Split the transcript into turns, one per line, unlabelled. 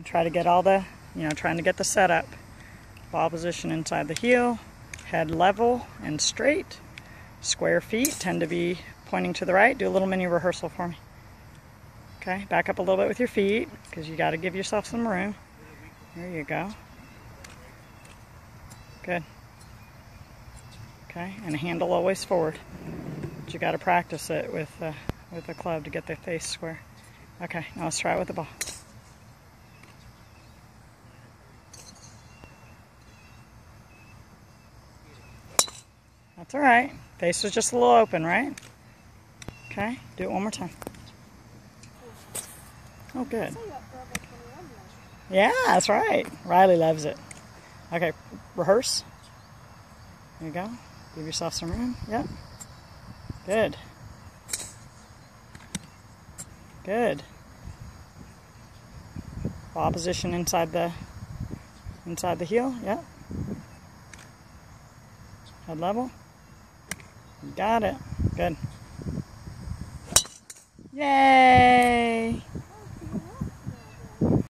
And try to get all the, you know, trying to get the setup. Ball position inside the heel, head level and straight. Square feet tend to be pointing to the right. Do a little mini rehearsal for me. Okay, back up a little bit with your feet because you got to give yourself some room. There you go. Good. Okay, and handle always forward. But you got to practice it with uh, with the club to get the face square. Okay, now let's try it with the ball. That's all right. Face was just a little open, right? Okay, do it one more time. Oh, good. Yeah, that's right. Riley loves it. Okay, rehearse. There you go. Give yourself some room. Yep. Good. Good. Ball position inside the inside the heel. Yep. Head level. Got it. Good. Yay!